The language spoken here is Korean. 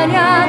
마냥